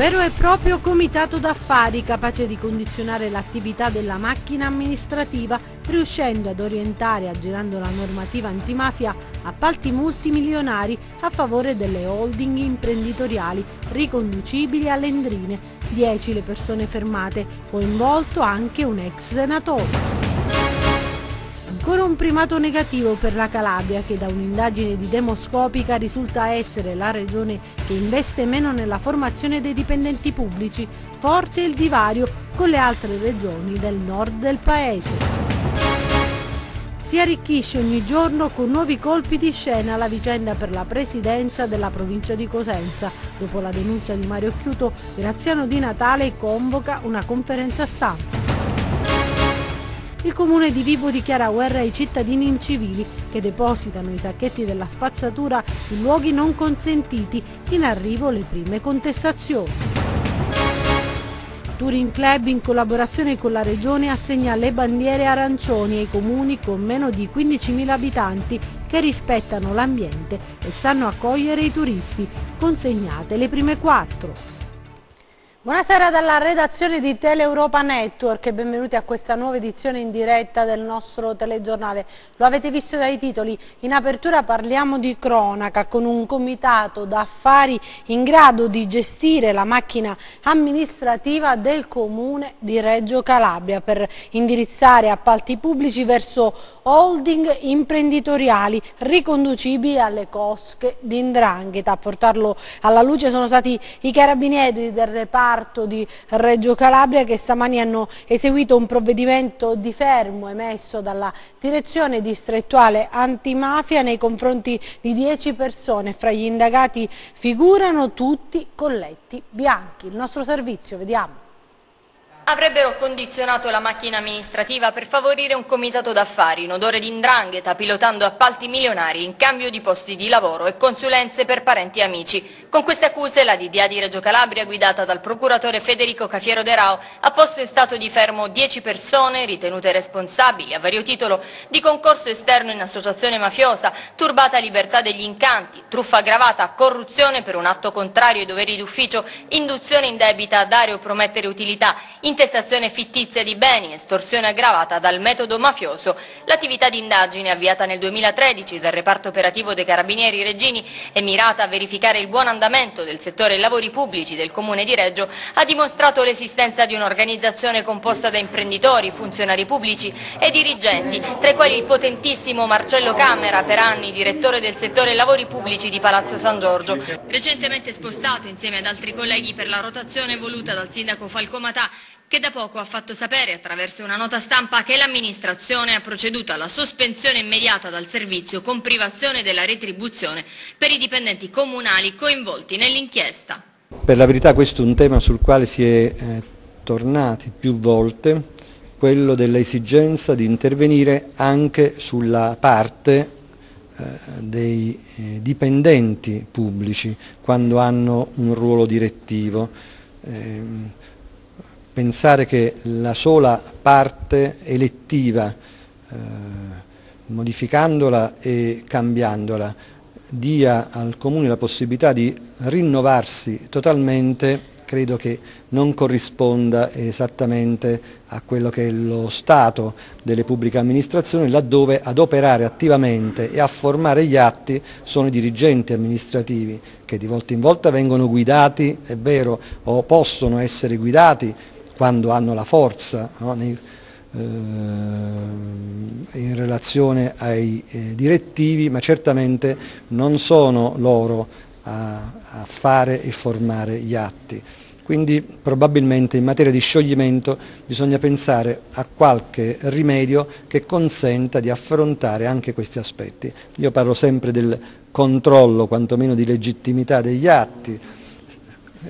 vero e proprio comitato d'affari capace di condizionare l'attività della macchina amministrativa riuscendo ad orientare, aggirando la normativa antimafia, appalti multimilionari a favore delle holding imprenditoriali riconducibili alle Endrine. 10 le persone fermate, coinvolto anche un ex senatore. Ancora un primato negativo per la Calabria che da un'indagine di demoscopica risulta essere la regione che investe meno nella formazione dei dipendenti pubblici, forte il divario con le altre regioni del nord del paese. Si arricchisce ogni giorno con nuovi colpi di scena la vicenda per la presidenza della provincia di Cosenza. Dopo la denuncia di Mario Chiuto, Graziano Di Natale convoca una conferenza stampa. Il comune di Vibo dichiara guerra ai cittadini incivili che depositano i sacchetti della spazzatura in luoghi non consentiti, in arrivo le prime contestazioni. Touring Club in collaborazione con la regione assegna le bandiere arancioni ai comuni con meno di 15.000 abitanti che rispettano l'ambiente e sanno accogliere i turisti. Consegnate le prime quattro. Buonasera dalla redazione di Tele Europa Network e benvenuti a questa nuova edizione in diretta del nostro telegiornale. Lo avete visto dai titoli, in apertura parliamo di cronaca con un comitato d'affari in grado di gestire la macchina amministrativa del comune di Reggio Calabria per indirizzare appalti pubblici verso holding imprenditoriali riconducibili alle cosche di Indrangheta. A portarlo alla luce sono stati i carabinieri del reparto di Reggio Calabria che stamani hanno eseguito un provvedimento di fermo emesso dalla direzione distrettuale antimafia nei confronti di 10 persone. Fra gli indagati figurano tutti colletti bianchi. Il nostro servizio, vediamo avrebbero condizionato la macchina amministrativa per favorire un comitato d'affari in odore di indrangheta, pilotando appalti milionari in cambio di posti di lavoro e consulenze per parenti e amici. Con queste accuse la DDA di Reggio Calabria, guidata dal procuratore Federico Cafiero De Rao, ha posto in stato di fermo 10 persone ritenute responsabili a vario titolo di concorso esterno in associazione mafiosa, turbata libertà degli incanti, truffa aggravata, corruzione per un atto contrario ai doveri d'ufficio, induzione indebita a dare o promettere utilità, intestazione fittizia di beni, estorsione aggravata dal metodo mafioso. L'attività di indagine avviata nel 2013 dal reparto operativo dei Carabinieri Reggini e mirata a verificare il buon andamento del settore lavori pubblici del Comune di Reggio ha dimostrato l'esistenza di un'organizzazione composta da imprenditori, funzionari pubblici e dirigenti, tra i quali il potentissimo Marcello Camera, per anni direttore del settore lavori pubblici di Palazzo San Giorgio, recentemente spostato insieme ad altri colleghi per la rotazione voluta dal sindaco Falcomatà che da poco ha fatto sapere attraverso una nota stampa che l'amministrazione ha proceduto alla sospensione immediata dal servizio con privazione della retribuzione per i dipendenti comunali coinvolti nell'inchiesta. Per la verità questo è un tema sul quale si è eh, tornati più volte, quello dell'esigenza di intervenire anche sulla parte eh, dei eh, dipendenti pubblici quando hanno un ruolo direttivo. Pensare che la sola parte elettiva, eh, modificandola e cambiandola, dia al Comune la possibilità di rinnovarsi totalmente, credo che non corrisponda esattamente a quello che è lo stato delle pubbliche amministrazioni, laddove ad operare attivamente e a formare gli atti sono i dirigenti amministrativi che di volta in volta vengono guidati, è vero, o possono essere guidati quando hanno la forza no, nei, eh, in relazione ai eh, direttivi, ma certamente non sono loro a, a fare e formare gli atti. Quindi probabilmente in materia di scioglimento bisogna pensare a qualche rimedio che consenta di affrontare anche questi aspetti. Io parlo sempre del controllo, quantomeno di legittimità degli atti.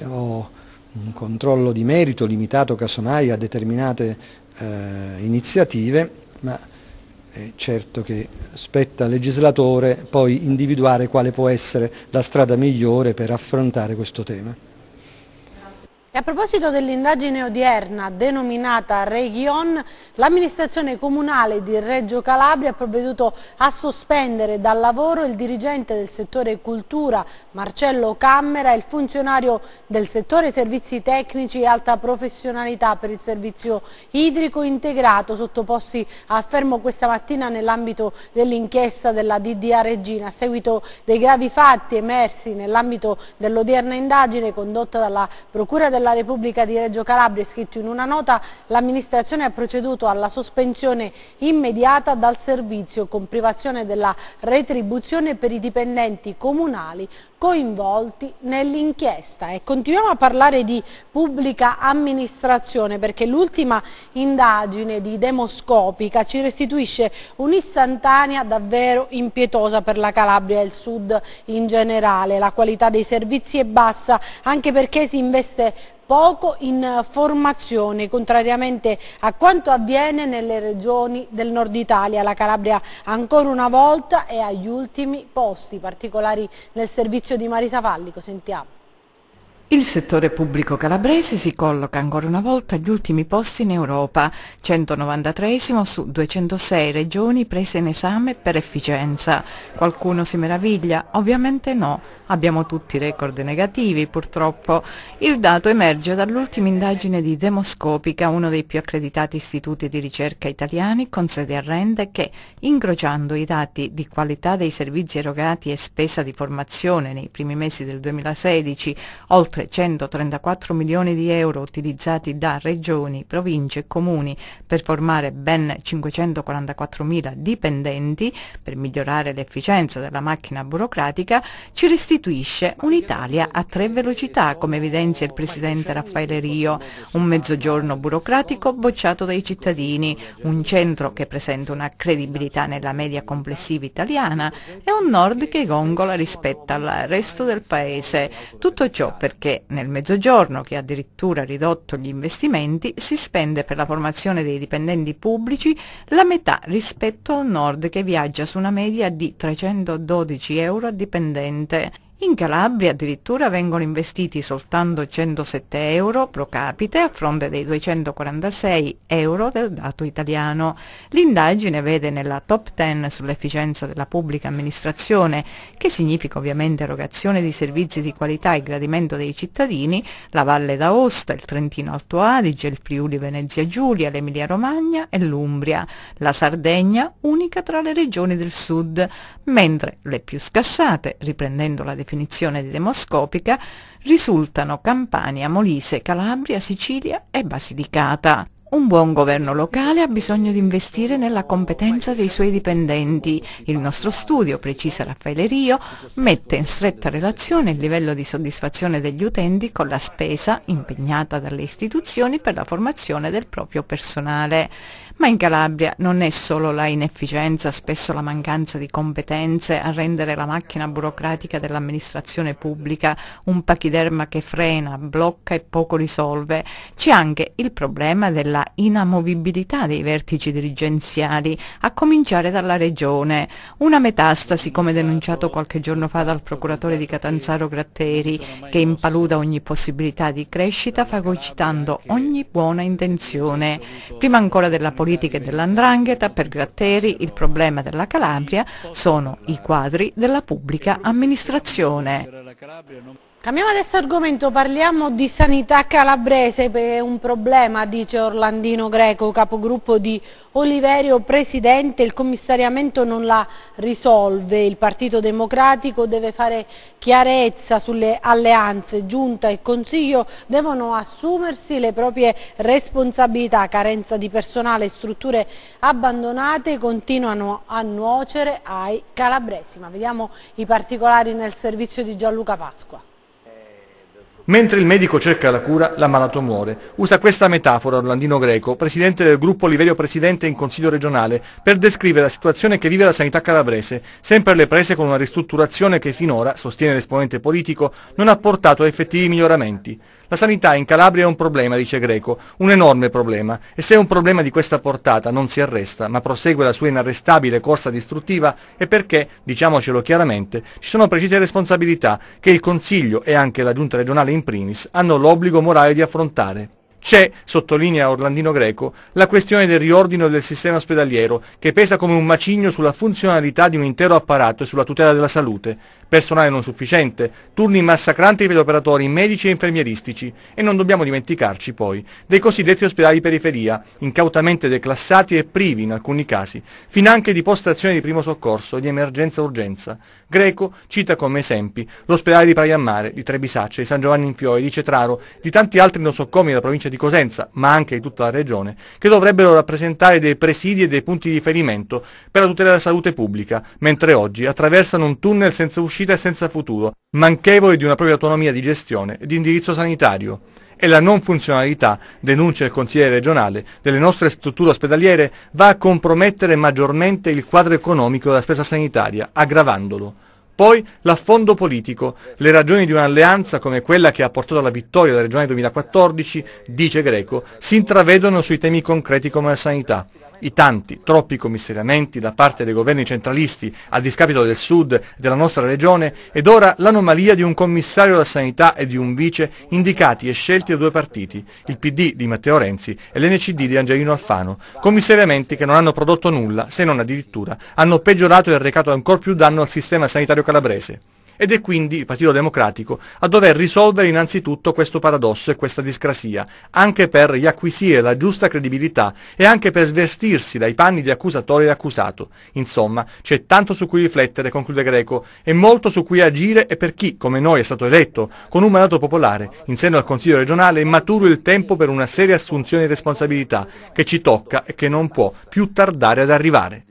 Ho un controllo di merito limitato casomai a determinate eh, iniziative, ma è certo che spetta al legislatore poi individuare quale può essere la strada migliore per affrontare questo tema. E a proposito dell'indagine odierna denominata Region, l'amministrazione comunale di Reggio Calabria ha provveduto a sospendere dal lavoro il dirigente del settore cultura Marcello Cammera e il funzionario del settore servizi tecnici e alta professionalità per il servizio idrico integrato sottoposti a fermo questa mattina nell'ambito dell'inchiesta della DDA Regina. A seguito dei gravi fatti emersi nell'ambito dell'odierna indagine condotta dalla Procura della della Repubblica di Reggio Calabria scritto in una nota, l'amministrazione ha proceduto alla sospensione immediata dal servizio con privazione della retribuzione per i dipendenti comunali coinvolti nell'inchiesta e continuiamo a parlare di pubblica amministrazione perché l'ultima indagine di Demoscopica ci restituisce un'istantanea davvero impietosa per la Calabria e il Sud in generale. La qualità dei servizi è bassa anche perché si investe poco in formazione, contrariamente a quanto avviene nelle regioni del nord Italia. La Calabria ancora una volta è agli ultimi posti, particolari nel servizio di Marisa Fallico. Sentiamo. Il settore pubblico calabrese si colloca ancora una volta agli ultimi posti in Europa, 193 su 206 regioni prese in esame per efficienza. Qualcuno si meraviglia? Ovviamente no. Abbiamo tutti record negativi, purtroppo. Il dato emerge dall'ultima indagine di Demoscopica, uno dei più accreditati istituti di ricerca italiani con sede a Rende, che, incrociando i dati di qualità dei servizi erogati e spesa di formazione nei primi mesi del 2016, oltre 134 milioni di euro utilizzati da regioni, province e comuni per formare ben 544 mila dipendenti per migliorare l'efficienza della macchina burocratica, ci restituisce costituisce un'Italia a tre velocità, come evidenzia il presidente Raffaele Rio, un mezzogiorno burocratico bocciato dai cittadini, un centro che presenta una credibilità nella media complessiva italiana e un nord che gongola rispetto al resto del paese. Tutto ciò perché nel mezzogiorno, che ha addirittura ridotto gli investimenti, si spende per la formazione dei dipendenti pubblici la metà rispetto al nord che viaggia su una media di 312 euro a dipendente. In Calabria addirittura vengono investiti soltanto 107 euro pro capite a fronte dei 246 euro del dato italiano. L'indagine vede nella top 10 sull'efficienza della pubblica amministrazione, che significa ovviamente erogazione di servizi di qualità e gradimento dei cittadini, la Valle d'Aosta, il Trentino Alto Adige, il Friuli Venezia Giulia, l'Emilia Romagna e l'Umbria, la Sardegna unica tra le regioni del sud, mentre le più scassate, riprendendo la definizione definizione demoscopica, risultano Campania, Molise, Calabria, Sicilia e Basilicata. Un buon governo locale ha bisogno di investire nella competenza dei suoi dipendenti. Il nostro studio, precisa Raffaele Rio, mette in stretta relazione il livello di soddisfazione degli utenti con la spesa impegnata dalle istituzioni per la formazione del proprio personale. Ma in Calabria non è solo la inefficienza, spesso la mancanza di competenze a rendere la macchina burocratica dell'amministrazione pubblica un pachiderma che frena, blocca e poco risolve. C'è anche il problema della inamovibilità dei vertici dirigenziali, a cominciare dalla regione. Una metastasi, come denunciato qualche giorno fa dal procuratore di Catanzaro Gratteri, che impaluda ogni possibilità di crescita fagocitando ogni buona intenzione. Prima ancora della politica politiche dell'andrangheta, per Gratteri il problema della Calabria sono i quadri della pubblica amministrazione. Cambiamo adesso argomento, parliamo di sanità calabrese, è un problema, dice Orlandino Greco, capogruppo di Oliverio, presidente, il commissariamento non la risolve, il Partito Democratico deve fare chiarezza sulle alleanze, giunta e consiglio devono assumersi le proprie responsabilità, carenza di personale e strutture abbandonate continuano a nuocere ai calabresi, ma vediamo i particolari nel servizio di Gianluca Pasqua. Mentre il medico cerca la cura, l'ammalato muore. Usa questa metafora Orlandino Greco, presidente del gruppo Liverio Presidente in Consiglio regionale, per descrivere la situazione che vive la sanità calabrese, sempre alle prese con una ristrutturazione che finora, sostiene l'esponente politico, non ha portato a effettivi miglioramenti. La sanità in Calabria è un problema, dice Greco, un enorme problema, e se un problema di questa portata non si arresta, ma prosegue la sua inarrestabile corsa distruttiva, è perché, diciamocelo chiaramente, ci sono precise responsabilità che il Consiglio e anche la Giunta regionale in primis hanno l'obbligo morale di affrontare. C'è, sottolinea Orlandino Greco, la questione del riordino del sistema ospedaliero, che pesa come un macigno sulla funzionalità di un intero apparato e sulla tutela della salute. Personale non sufficiente, turni massacranti per gli operatori medici e infermieristici e non dobbiamo dimenticarci poi dei cosiddetti ospedali periferia, incautamente declassati e privi in alcuni casi, finanche di postazioni di primo soccorso e di emergenza-urgenza. Greco cita come esempi l'ospedale di Praia Mare, di Trebisacce, di San Giovanni in Fiore, di Cetraro, di tanti altri nosocomi della provincia di Cosenza, ma anche di tutta la regione, che dovrebbero rappresentare dei presidi e dei punti di riferimento per la tutela della salute pubblica, mentre oggi attraversano un tunnel senza uscita e senza futuro, manchevole di una propria autonomia di gestione e di indirizzo sanitario e la non funzionalità, denuncia il consigliere regionale, delle nostre strutture ospedaliere va a compromettere maggiormente il quadro economico della spesa sanitaria, aggravandolo. Poi l'affondo politico, le ragioni di un'alleanza come quella che ha portato alla vittoria della Regione 2014, dice Greco, si intravedono sui temi concreti come la sanità i tanti, troppi commissariamenti da parte dei governi centralisti a discapito del sud e della nostra regione ed ora l'anomalia di un commissario della sanità e di un vice indicati e scelti da due partiti, il PD di Matteo Renzi e l'NCD di Angelino Alfano, commissariamenti che non hanno prodotto nulla, se non addirittura hanno peggiorato e arrecato ancora più danno al sistema sanitario calabrese ed è quindi il Partito Democratico a dover risolvere innanzitutto questo paradosso e questa discrasia, anche per riacquisire la giusta credibilità e anche per svestirsi dai panni di accusatore e accusato. Insomma, c'è tanto su cui riflettere, conclude Greco, e molto su cui agire e per chi, come noi, è stato eletto con un mandato popolare in seno al Consiglio regionale è maturo il tempo per una seria assunzione di responsabilità che ci tocca e che non può più tardare ad arrivare.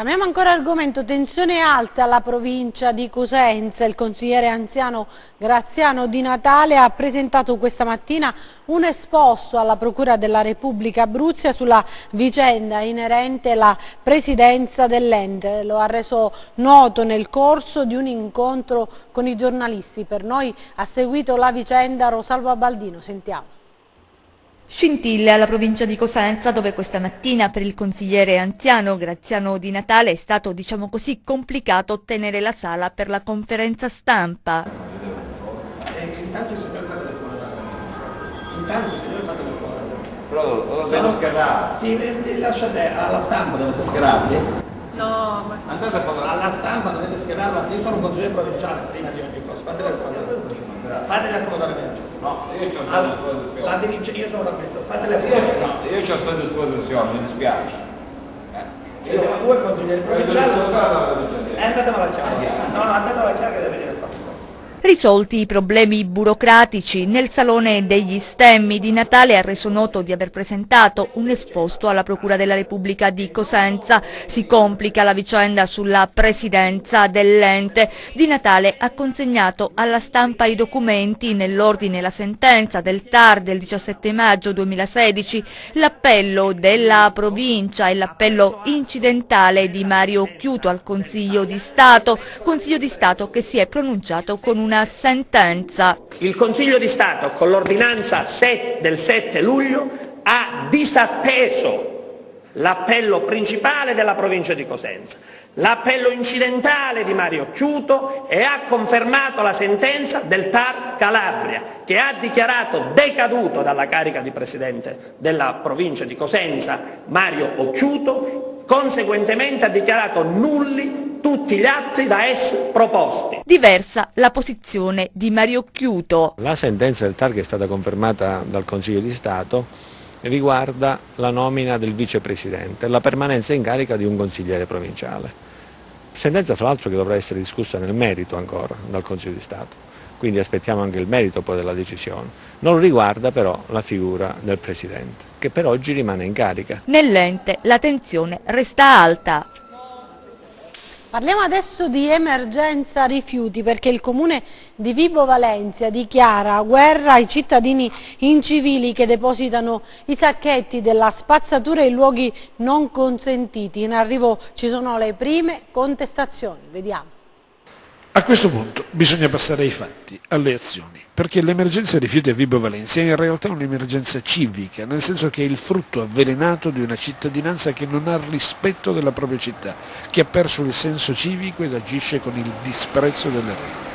Cambiamo ancora argomento, tensione alta alla provincia di Cosenza. Il consigliere anziano Graziano Di Natale ha presentato questa mattina un esposto alla Procura della Repubblica Abruzia sulla vicenda inerente alla presidenza dell'ente. Lo ha reso noto nel corso di un incontro con i giornalisti. Per noi ha seguito la vicenda Rosalba Baldino. Sentiamo. Scintille alla provincia di Cosenza dove questa mattina per il consigliere anziano Graziano Di Natale è stato diciamo così complicato ottenere la sala per la conferenza stampa. Però lo sanno schierare. Sì, lasciate alla stampa dovete schierarli. No, ma... Alla stampa dovete schierarla, se io sono un consigliere provinciale prima di ogni cosa, fatele accomodare. Fatele accomodare. No, io ho Ah, a disposizione. La io sono da questo, Io, accomodare. no, io ho a disposizione, mi dispiace. Ci sono due consiglieri provinciali, Dove sta la dirige? e andatevela a chiamare. No, no, andatevela a chiamare che deve qua. Risolti i problemi burocratici, nel Salone degli Stemmi di Natale ha reso noto di aver presentato un esposto alla Procura della Repubblica di Cosenza. Si complica la vicenda sulla presidenza dell'ente. Di Natale ha consegnato alla stampa i documenti nell'ordine la sentenza del TAR del 17 maggio 2016, l'appello della provincia e l'appello incidentale di Mario Chiuto al Consiglio di Stato, Consiglio di Stato che si è pronunciato con una sentenza. Il Consiglio di Stato con l'ordinanza 7 del 7 luglio ha disatteso l'appello principale della provincia di Cosenza, l'appello incidentale di Mario Chiuto e ha confermato la sentenza del TAR Calabria che ha dichiarato decaduto dalla carica di Presidente della provincia di Cosenza Mario Occhiuto, conseguentemente ha dichiarato nulli tutti gli atti da esso proposti. Diversa la posizione di Mario Chiuto. La sentenza del TAR che è stata confermata dal Consiglio di Stato riguarda la nomina del vicepresidente e la permanenza in carica di un consigliere provinciale. Sentenza fra l'altro che dovrà essere discussa nel merito ancora dal Consiglio di Stato, quindi aspettiamo anche il merito poi della decisione. Non riguarda però la figura del presidente, che per oggi rimane in carica. Nell'ente la tensione resta alta. Parliamo adesso di emergenza rifiuti perché il comune di Vibo Valencia dichiara guerra ai cittadini incivili che depositano i sacchetti della spazzatura in luoghi non consentiti. In arrivo ci sono le prime contestazioni, vediamo. A questo punto bisogna passare ai fatti, alle azioni, perché l'emergenza rifiuti a Vibo Valencia è in realtà un'emergenza civica, nel senso che è il frutto avvelenato di una cittadinanza che non ha rispetto della propria città, che ha perso il senso civico ed agisce con il disprezzo delle regole.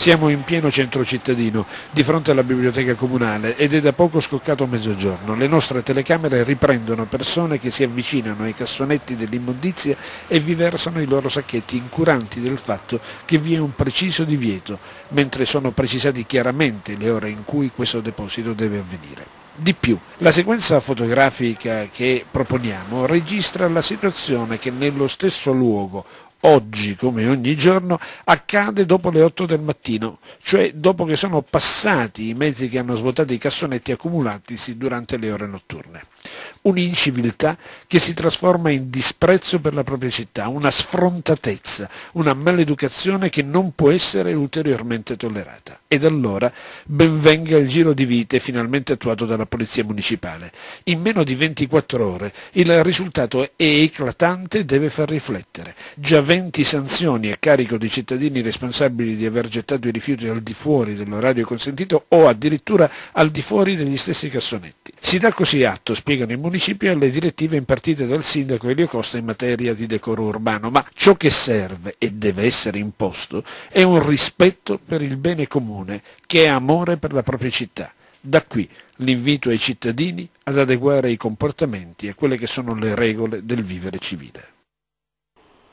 Siamo in pieno centro cittadino, di fronte alla biblioteca comunale ed è da poco scoccato mezzogiorno. Le nostre telecamere riprendono persone che si avvicinano ai cassonetti dell'immondizia e vi versano i loro sacchetti, incuranti del fatto che vi è un preciso divieto, mentre sono precisati chiaramente le ore in cui questo deposito deve avvenire. Di più, la sequenza fotografica che proponiamo registra la situazione che nello stesso luogo oggi come ogni giorno accade dopo le 8 del mattino, cioè dopo che sono passati i mezzi che hanno svuotato i cassonetti accumulatisi durante le ore notturne. Un'inciviltà che si trasforma in disprezzo per la propria città, una sfrontatezza, una maleducazione che non può essere ulteriormente tollerata. Ed allora ben venga il giro di vite finalmente attuato dalla Polizia Municipale. In meno di 24 ore il risultato è eclatante e deve far riflettere. Già 20 sanzioni a carico di cittadini responsabili di aver gettato i rifiuti al di fuori dell'orario consentito o addirittura al di fuori degli stessi cassonetti. Si dà così atto, spiegano i municipi, alle direttive impartite dal sindaco Elio Costa in materia di decoro urbano, ma ciò che serve e deve essere imposto è un rispetto per il bene comune, che è amore per la propria città. Da qui l'invito ai cittadini ad adeguare i comportamenti a quelle che sono le regole del vivere civile.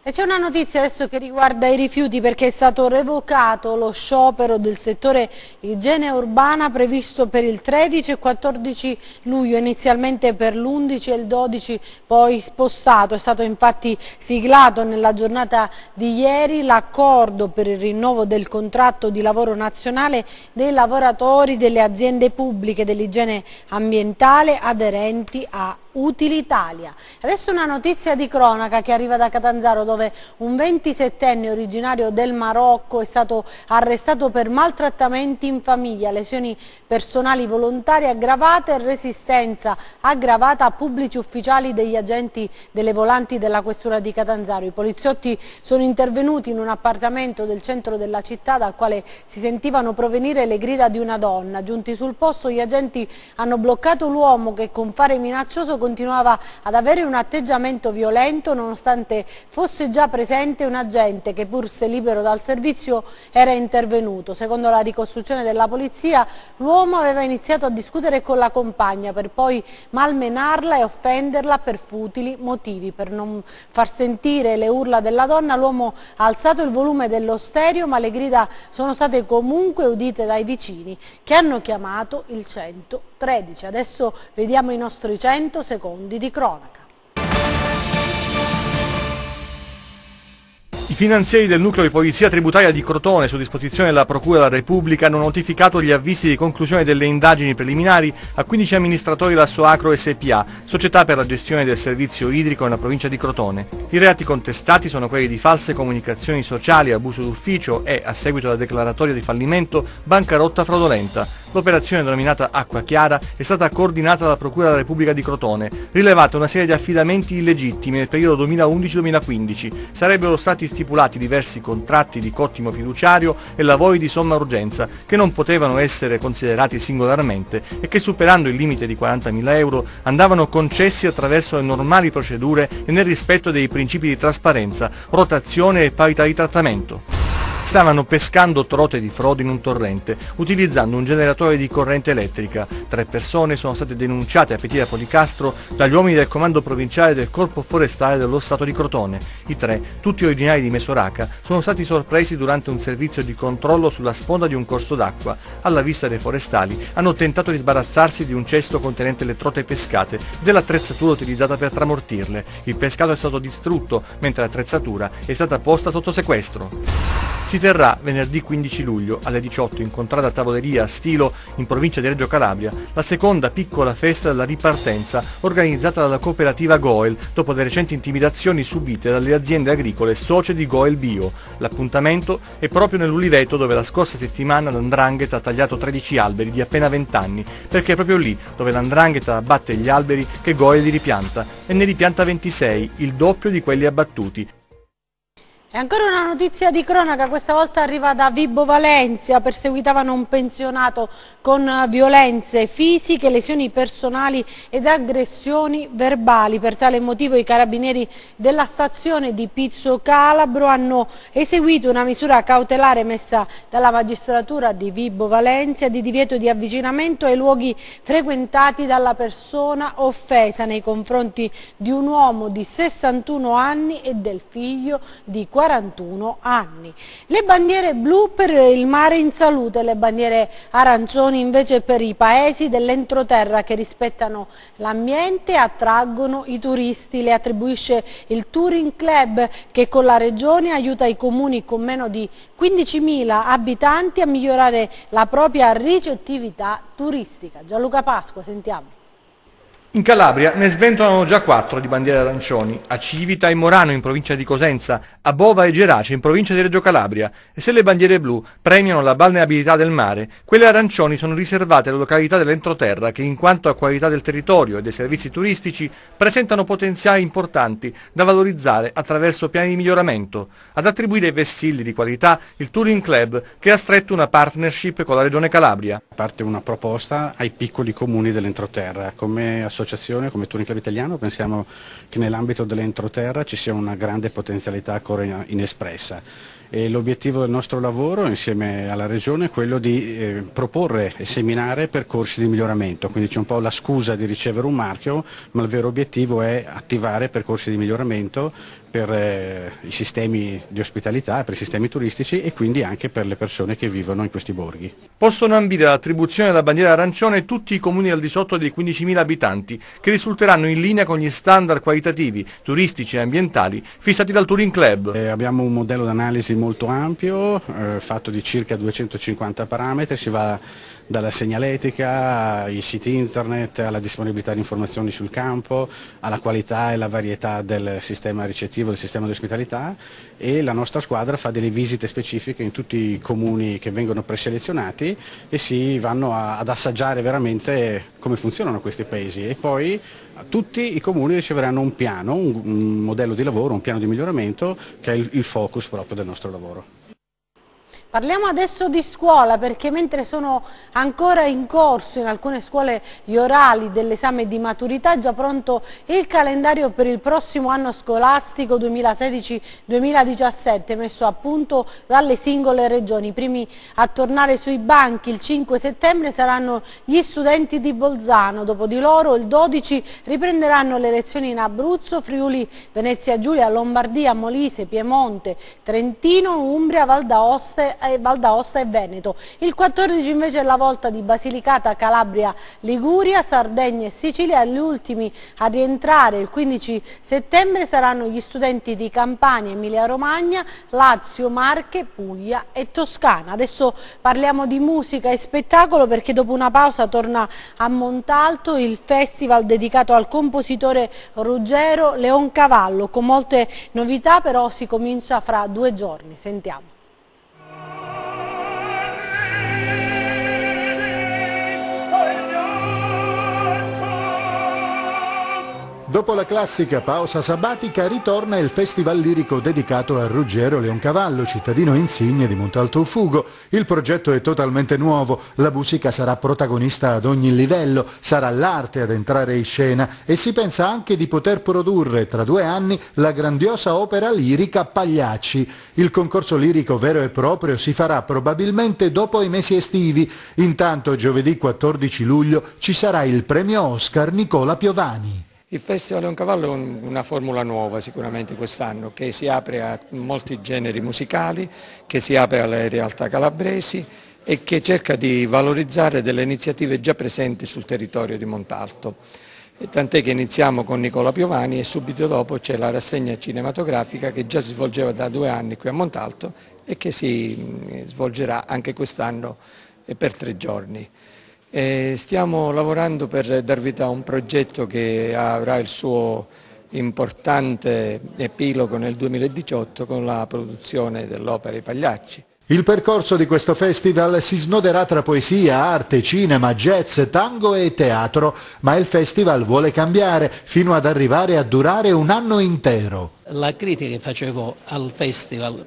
E c'è una notizia adesso che riguarda i rifiuti perché è stato revocato lo sciopero del settore igiene urbana previsto per il 13 e 14 luglio, inizialmente per l'11 e il 12 poi spostato. È stato infatti siglato nella giornata di ieri l'accordo per il rinnovo del contratto di lavoro nazionale dei lavoratori delle aziende pubbliche dell'igiene ambientale aderenti a Utilitalia. Adesso una notizia di cronaca che arriva da Catanzaro dove un 27enne originario del Marocco è stato arrestato per maltrattamenti in famiglia, lesioni personali volontarie aggravate e resistenza aggravata a pubblici ufficiali degli agenti delle volanti della questura di Catanzaro. I poliziotti sono intervenuti in un appartamento del centro della città dal quale si sentivano provenire le grida di una donna. Giunti sul posto gli agenti hanno bloccato l'uomo che con fare minaccioso continuava ad avere un atteggiamento violento nonostante fosse già presente un agente che pur se libero dal servizio era intervenuto. Secondo la ricostruzione della polizia l'uomo aveva iniziato a discutere con la compagna per poi malmenarla e offenderla per futili motivi. Per non far sentire le urla della donna l'uomo ha alzato il volume dello stereo ma le grida sono state comunque udite dai vicini che hanno chiamato il 113. Adesso vediamo i nostri 100 secondi secondi di cronaca. I finanzieri del nucleo di polizia tributaria di Crotone, su disposizione della Procura della Repubblica, hanno notificato gli avvisi di conclusione delle indagini preliminari a 15 amministratori della Soacro SPA, società per la gestione del servizio idrico nella provincia di Crotone. I reati contestati sono quelli di false comunicazioni sociali, abuso d'ufficio e, a seguito della declaratoria di fallimento, bancarotta fraudolenta. L'operazione denominata Acqua Chiara è stata coordinata dalla Procura della Repubblica di Crotone, rilevata una serie di affidamenti illegittimi nel periodo 2011-2015. Sarebbero stati stipulati diversi contratti di cottimo fiduciario e lavori di somma urgenza che non potevano essere considerati singolarmente e che superando il limite di 40.000 euro andavano concessi attraverso le normali procedure e nel rispetto dei principi di trasparenza, rotazione e parità di trattamento stavano pescando trote di frodi in un torrente utilizzando un generatore di corrente elettrica. Tre persone sono state denunciate a Petita Policastro dagli uomini del comando provinciale del Corpo Forestale dello Stato di Crotone. I tre, tutti originari di Mesoraca, sono stati sorpresi durante un servizio di controllo sulla sponda di un corso d'acqua. Alla vista dei forestali hanno tentato di sbarazzarsi di un cesto contenente le trote pescate e dell'attrezzatura utilizzata per tramortirle. Il pescato è stato distrutto, mentre l'attrezzatura è stata posta sotto sequestro. Si terrà venerdì 15 luglio alle 18 in contrada Tavoleria a Stilo in provincia di Reggio Calabria la seconda piccola festa della ripartenza organizzata dalla cooperativa Goel dopo le recenti intimidazioni subite dalle aziende agricole socie di Goel Bio. L'appuntamento è proprio nell'Uliveto dove la scorsa settimana l'Andrangheta ha tagliato 13 alberi di appena 20 anni perché è proprio lì dove l'Andrangheta abbatte gli alberi che Goel li ripianta e ne ripianta 26, il doppio di quelli abbattuti E ancora una notizia di cronaca, questa volta arriva da Vibo Valencia, perseguitavano un pensionato con violenze fisiche, lesioni personali ed aggressioni verbali. Per tale motivo i carabinieri della stazione di Pizzo Calabro hanno eseguito una misura cautelare messa dalla magistratura di Vibo Valencia di divieto di avvicinamento ai luoghi frequentati dalla persona offesa nei confronti di un uomo di 61 anni e del figlio di 40 41 anni. Le bandiere blu per il mare in salute, le bandiere arancioni invece per i paesi dell'entroterra che rispettano l'ambiente e attraggono i turisti. Le attribuisce il Touring Club che con la regione aiuta i comuni con meno di 15.000 abitanti a migliorare la propria ricettività turistica. Gianluca Pasqua, sentiamo. In Calabria ne sventolano già quattro di bandiere arancioni, a Civita e Morano in provincia di Cosenza, a Bova e Gerace in provincia di Reggio Calabria e se le bandiere blu premiano la balneabilità del mare, quelle arancioni sono riservate alle località dell'entroterra che in quanto a qualità del territorio e dei servizi turistici presentano potenziali importanti da valorizzare attraverso piani di miglioramento. Ad attribuire ai vessilli di qualità il Touring Club che ha stretto una partnership con la Regione Calabria. Parte una proposta ai piccoli comuni dell'entroterra come associazione associazione come Touring Club Italiano pensiamo che nell'ambito dell'entroterra ci sia una grande potenzialità ancora inespressa. E l'obiettivo del nostro lavoro insieme alla Regione è quello di eh, proporre e seminare percorsi di miglioramento, quindi c'è un po' la scusa di ricevere un marchio, ma il vero obiettivo è attivare percorsi di miglioramento per eh, i sistemi di ospitalità, per i sistemi turistici e quindi anche per le persone che vivono in questi borghi. Possono ambire all'attribuzione della bandiera arancione tutti i comuni al di sotto dei 15.000 abitanti che risulteranno in linea con gli standard qualitativi, turistici e ambientali fissati dal Touring Club. Eh, abbiamo un modello d'analisi molto ampio, eh, fatto di circa 250 parametri, si va dalla segnaletica ai siti internet, alla disponibilità di informazioni sul campo, alla qualità e la varietà del sistema ricettivo, del sistema di ospitalità e la nostra squadra fa delle visite specifiche in tutti i comuni che vengono preselezionati e si vanno a, ad assaggiare veramente come funzionano questi paesi e poi tutti i comuni riceveranno un piano, un, un modello di lavoro, un piano di miglioramento che è il, il focus proprio del nostro lavoro. Parliamo adesso di scuola perché mentre sono ancora in corso in alcune scuole gli orali dell'esame di maturità è già pronto il calendario per il prossimo anno scolastico 2016-2017 messo a punto dalle singole regioni. I primi a tornare sui banchi il 5 settembre saranno gli studenti di Bolzano, dopo di loro il 12 riprenderanno le lezioni in Abruzzo, Friuli, Venezia Giulia, Lombardia, Molise, Piemonte, Trentino, Umbria, Val d'Aoste Val d'Aosta e Veneto. Il 14 invece è la volta di Basilicata, Calabria, Liguria, Sardegna e Sicilia e gli ultimi a rientrare il 15 settembre saranno gli studenti di Campania, Emilia Romagna, Lazio, Marche, Puglia e Toscana. Adesso parliamo di musica e spettacolo perché dopo una pausa torna a Montalto il festival dedicato al compositore Ruggero Leoncavallo con molte novità però si comincia fra due giorni. Sentiamo. Dopo la classica pausa sabatica ritorna il festival lirico dedicato a Ruggero Leoncavallo, cittadino insigne di Montalto Fugo. Il progetto è totalmente nuovo, la musica sarà protagonista ad ogni livello, sarà l'arte ad entrare in scena e si pensa anche di poter produrre tra due anni la grandiosa opera lirica Pagliacci. Il concorso lirico vero e proprio si farà probabilmente dopo i mesi estivi. Intanto giovedì 14 luglio ci sarà il premio Oscar Nicola Piovani. Il Festival è un cavallo è una formula nuova sicuramente quest'anno che si apre a molti generi musicali, che si apre alle realtà calabresi e che cerca di valorizzare delle iniziative già presenti sul territorio di Montalto. Tant'è che iniziamo con Nicola Piovani e subito dopo c'è la rassegna cinematografica che già si svolgeva da due anni qui a Montalto e che si svolgerà anche quest'anno per tre giorni. E stiamo lavorando per dar vita a un progetto che avrà il suo importante epilogo nel 2018 con la produzione dell'opera I Pagliacci. Il percorso di questo festival si snoderà tra poesia, arte, cinema, jazz, tango e teatro, ma il festival vuole cambiare fino ad arrivare a durare un anno intero. La critica che facevo al festival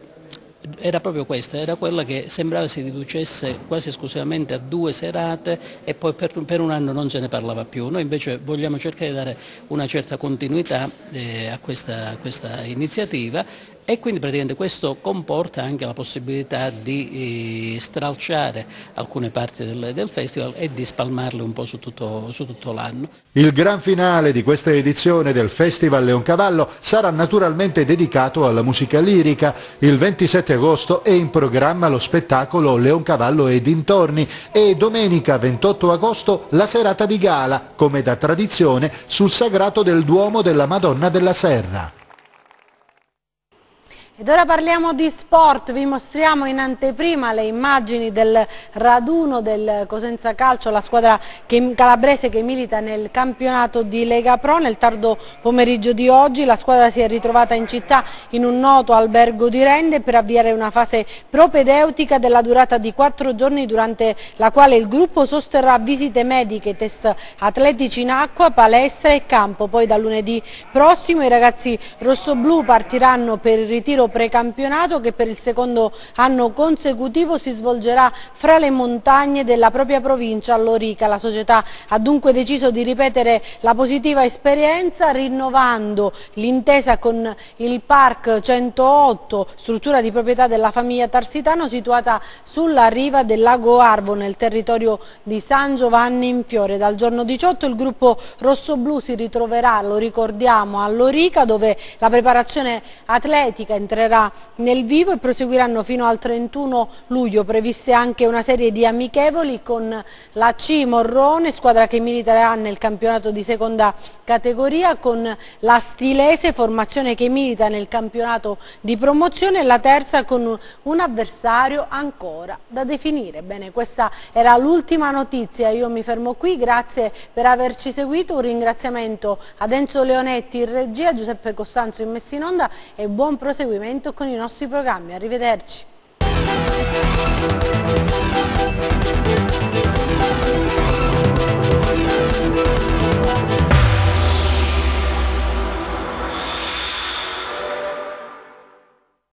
era proprio questa, era quella che sembrava si riducesse quasi esclusivamente a due serate e poi per, per un anno non se ne parlava più. Noi invece vogliamo cercare di dare una certa continuità eh, a, questa, a questa iniziativa e quindi praticamente questo comporta anche la possibilità di eh, stralciare alcune parti del, del, festival e di spalmarle un po' su tutto, su tutto l'anno. Il gran finale di questa edizione del Festival Leoncavallo sarà naturalmente dedicato alla musica lirica. Il 27 agosto è in programma lo spettacolo Leoncavallo e dintorni e domenica 28 agosto la serata di gala, come da tradizione, sul sagrato del Duomo della Madonna della Serra. Ed ora parliamo di sport, vi mostriamo in anteprima le immagini del raduno del Cosenza Calcio, la squadra che, calabrese che milita nel campionato di Lega Pro. Nel tardo pomeriggio di oggi la squadra si è ritrovata in città in un noto albergo di Rende per avviare una fase propedeutica della durata di quattro giorni durante la quale il gruppo sosterrà visite mediche, test atletici in acqua, palestra e campo. Poi da lunedì prossimo i ragazzi rossoblù partiranno per il ritiro precampionato che per il secondo anno consecutivo si svolgerà fra le montagne della propria provincia all'Orica. La società ha dunque deciso di ripetere la positiva esperienza rinnovando l'intesa con il Park 108, struttura di proprietà della famiglia Tarsitano situata sulla riva del lago Arvo nel territorio di San Giovanni in Fiore. Dal giorno 18 il gruppo rossoblù si ritroverà, lo ricordiamo, all'Orica dove la preparazione atletica entrerà entrerà nel vivo e proseguiranno fino al 31 luglio, previste anche una serie di amichevoli con la C Morrone, squadra che militerà nel campionato di seconda categoria, con la Stilese, formazione che milita nel campionato di promozione e la terza con un avversario ancora da definire. Bene, questa era l'ultima notizia, io mi fermo qui, grazie per averci seguito, un ringraziamento ad Enzo Leonetti in regia, Giuseppe Costanzo in Messinonda e buon proseguimento appuntamento con i nostri programmi. Arrivederci.